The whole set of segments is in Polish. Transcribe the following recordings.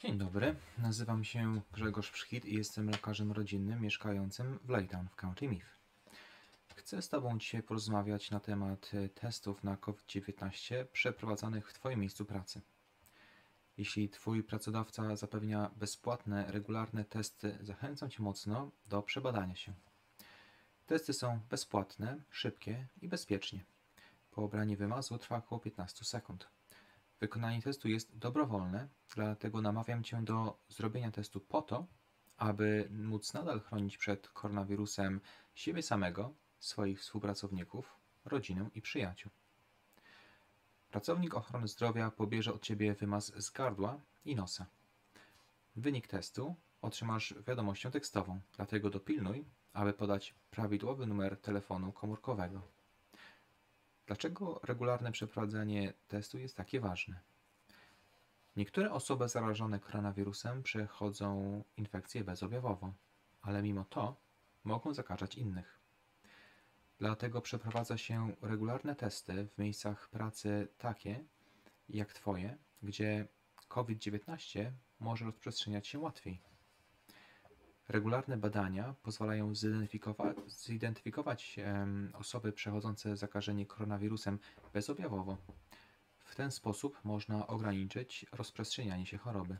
Dzień dobry, nazywam się Grzegorz Przchit i jestem lekarzem rodzinnym mieszkającym w Laytown w County Meath. Chcę z Tobą dzisiaj porozmawiać na temat e, testów na COVID-19 przeprowadzanych w Twoim miejscu pracy. Jeśli Twój pracodawca zapewnia bezpłatne, regularne testy, zachęcam Cię mocno do przebadania się. Testy są bezpłatne, szybkie i bezpiecznie. Pobranie wymazu trwa około 15 sekund. Wykonanie testu jest dobrowolne, dlatego namawiam Cię do zrobienia testu po to, aby móc nadal chronić przed koronawirusem siebie samego, swoich współpracowników, rodzinę i przyjaciół. Pracownik ochrony zdrowia pobierze od Ciebie wymaz z gardła i nosa. Wynik testu otrzymasz wiadomością tekstową, dlatego dopilnuj, aby podać prawidłowy numer telefonu komórkowego. Dlaczego regularne przeprowadzanie testu jest takie ważne? Niektóre osoby zarażone koronawirusem przechodzą infekcję bezobjawowo, ale mimo to mogą zakażać innych. Dlatego przeprowadza się regularne testy w miejscach pracy takie jak Twoje, gdzie COVID-19 może rozprzestrzeniać się łatwiej. Regularne badania pozwalają zidentyfikować, zidentyfikować osoby przechodzące zakażenie koronawirusem bezobjawowo. W ten sposób można ograniczyć rozprzestrzenianie się choroby.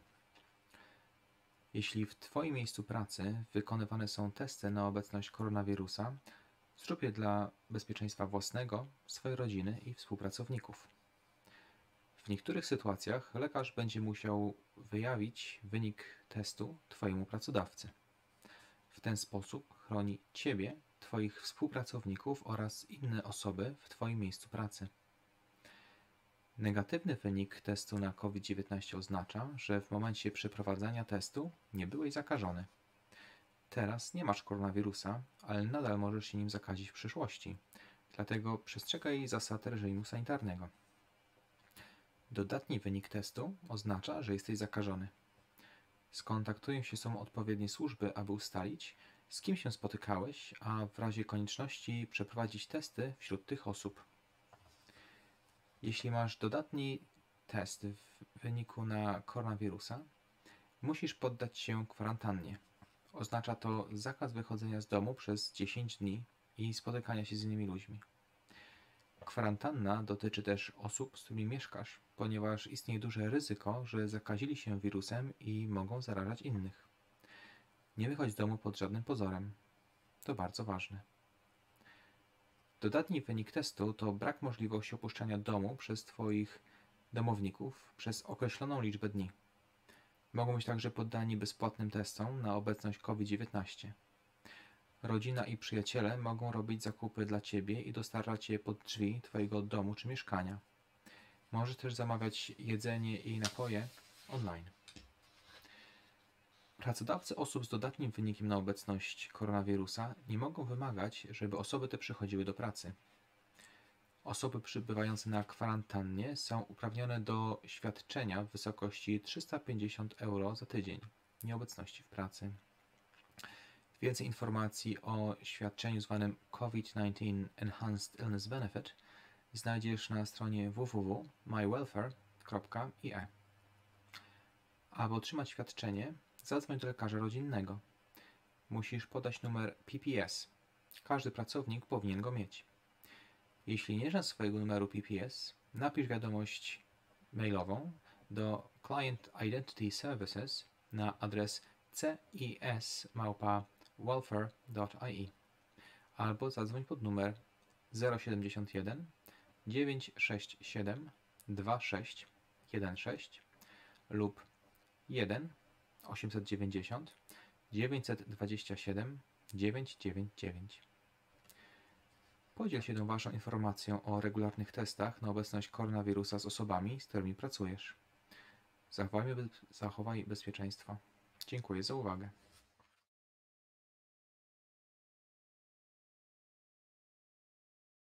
Jeśli w Twoim miejscu pracy wykonywane są testy na obecność koronawirusa, zrób je dla bezpieczeństwa własnego, swojej rodziny i współpracowników. W niektórych sytuacjach lekarz będzie musiał wyjawić wynik testu Twojemu pracodawcy. W ten sposób chroni Ciebie, Twoich współpracowników oraz inne osoby w Twoim miejscu pracy. Negatywny wynik testu na COVID-19 oznacza, że w momencie przeprowadzania testu nie byłeś zakażony. Teraz nie masz koronawirusa, ale nadal możesz się nim zakazić w przyszłości. Dlatego przestrzegaj zasad reżimu sanitarnego. Dodatni wynik testu oznacza, że jesteś zakażony. Skontaktują się są odpowiednie służby, aby ustalić, z kim się spotykałeś, a w razie konieczności przeprowadzić testy wśród tych osób. Jeśli masz dodatni test w wyniku na koronawirusa, musisz poddać się kwarantannie. Oznacza to zakaz wychodzenia z domu przez 10 dni i spotykania się z innymi ludźmi. Kwarantanna dotyczy też osób, z którymi mieszkasz, ponieważ istnieje duże ryzyko, że zakazili się wirusem i mogą zarażać innych. Nie wychodź z domu pod żadnym pozorem. To bardzo ważne. Dodatni wynik testu to brak możliwości opuszczania domu przez Twoich domowników przez określoną liczbę dni. Mogą być także poddani bezpłatnym testom na obecność COVID-19. Rodzina i przyjaciele mogą robić zakupy dla Ciebie i dostarczać je pod drzwi Twojego domu czy mieszkania. Możesz też zamawiać jedzenie i napoje online. Pracodawcy osób z dodatnim wynikiem na obecność koronawirusa nie mogą wymagać, żeby osoby te przychodziły do pracy. Osoby przybywające na kwarantannie są uprawnione do świadczenia w wysokości 350 euro za tydzień nieobecności w pracy. Więcej informacji o świadczeniu zwanym COVID-19 Enhanced Illness Benefit znajdziesz na stronie www.mywelfare.ie. Aby otrzymać świadczenie, zadzwoń do lekarza rodzinnego. Musisz podać numer PPS. Każdy pracownik powinien go mieć. Jeśli nie znasz swojego numeru PPS, napisz wiadomość mailową do Client Identity Services na adres cis.welfare.ie albo zadzwoń pod numer 071 967 2616 lub 1 890 927 999. Podziel się tą Waszą informacją o regularnych testach na obecność koronawirusa z osobami, z którymi pracujesz. Zachowajmy, zachowaj bezpieczeństwo. Dziękuję za uwagę.